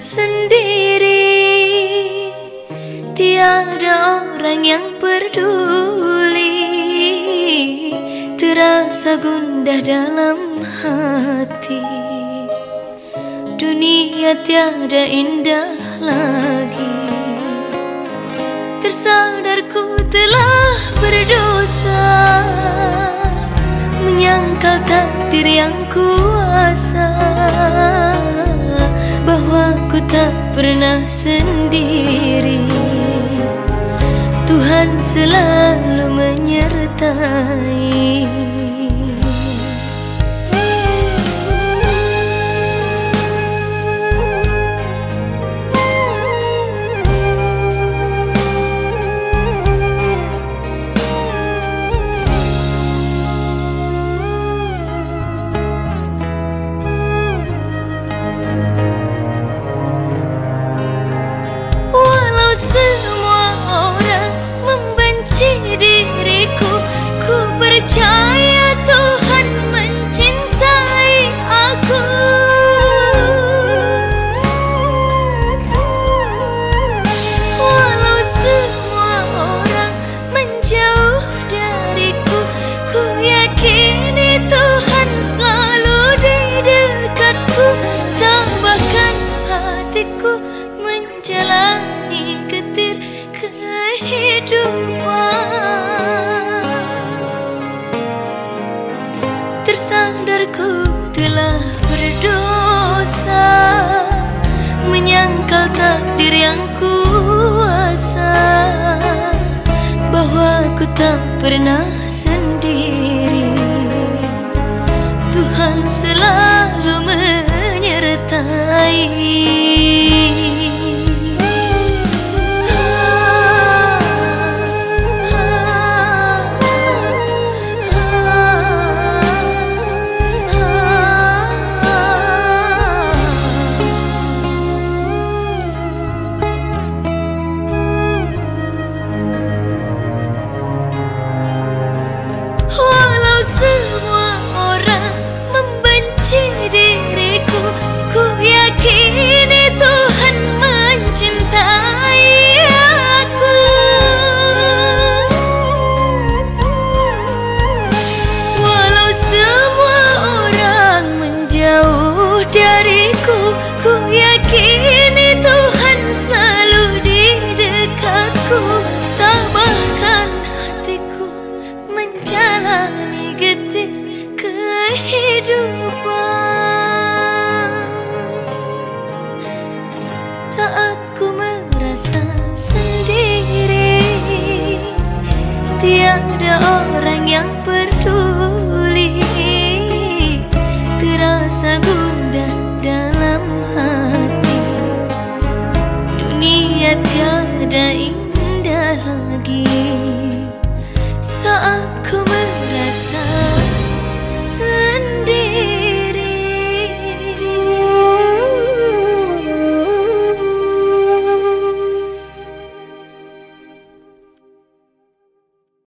sendiri. Tiada orang yang peduli. Terasa gundah dalam hati. Dunia tiada indah lagi. Tersadarku telah berdosa. Menyangkal takdir yang kuasa tak pernah sendiri. Tuhan selalu menyertai takdir yang kuasa Bahwa ku tak pernah sendiri. Tuhan selalu menyertai saat ku merasa sendiri Tiada orang yang peduli. Terasa gundah dalam hati. Dunia tiada indah lagi